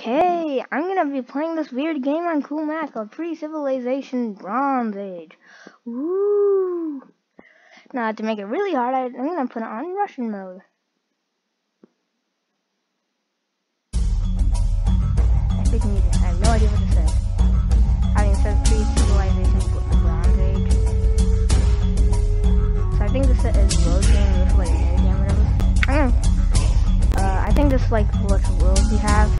Okay, I'm gonna be playing this weird game on Cool Mac of Pre-Civilization Bronze Age. Woo! Now, to make it really hard, I'm gonna put it on Russian mode. Epic music. I have no idea what this says. Having said Pre-Civilization Bronze Age. So I think this is road game with like game, whatever. I don't know. Uh, I think this is like what worlds you have.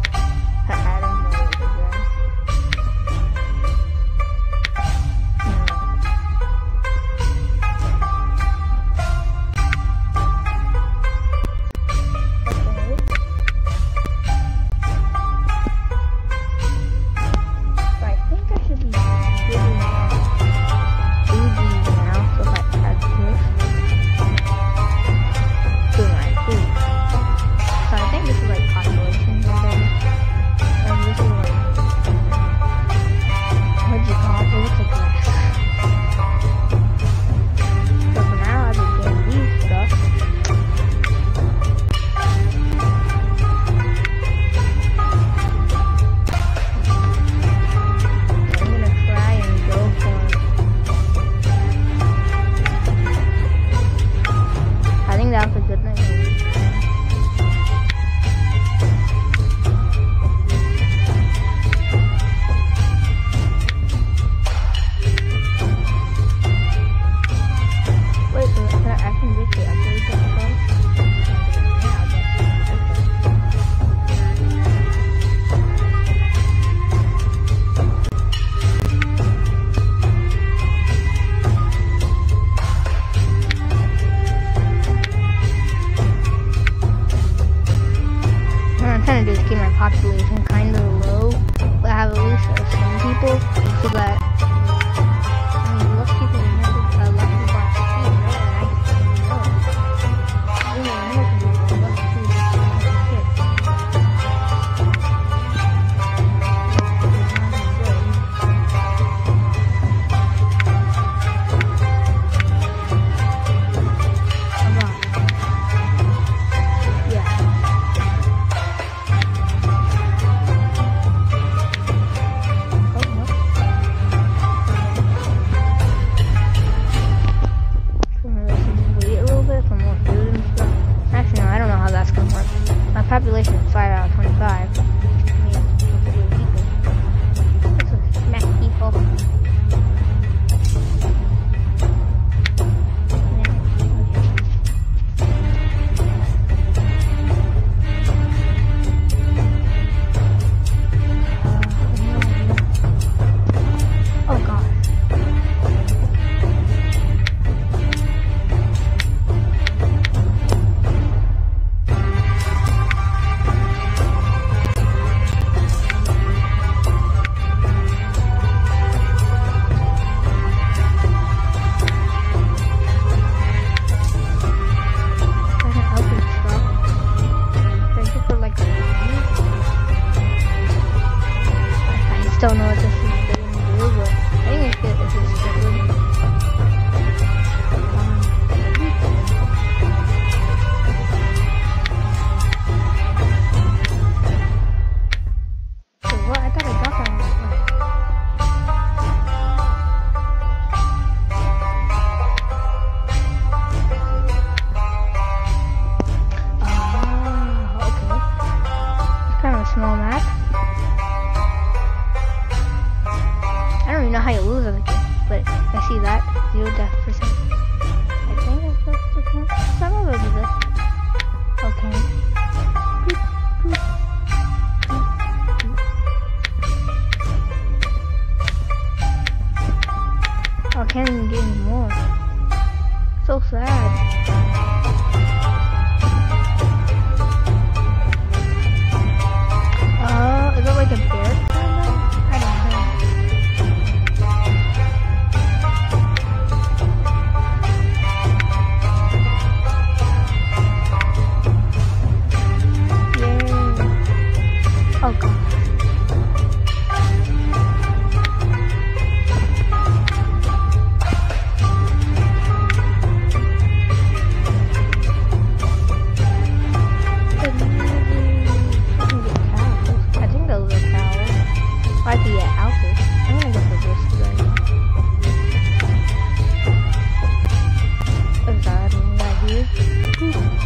My population 5 out of 25. but I see that, zero death percent. I think it's death percent. Some of them this. Okay. Oh, I can't even get any more. So sad. Uh, like a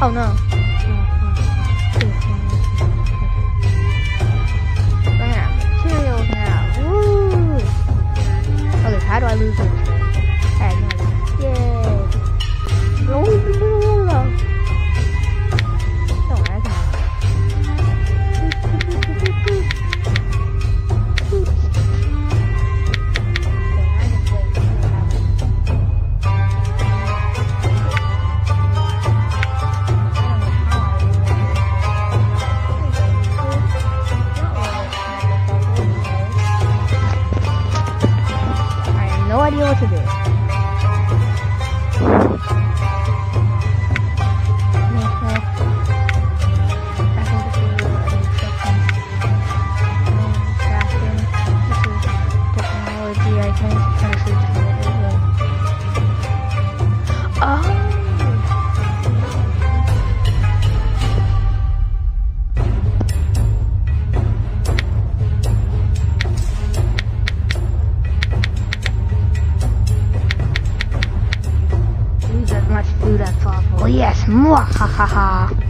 Oh no. わりをす。Mwahahaha.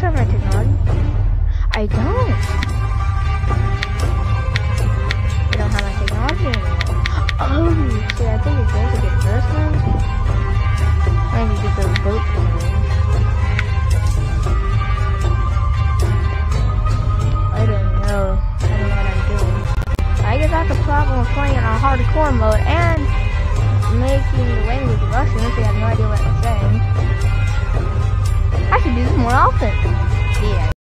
My technology. I don't. Oh, see, I think it's going to get this one. I need to get those boat I don't know. I don't know what I'm doing. I guess that's the problem with playing on hardcore mode and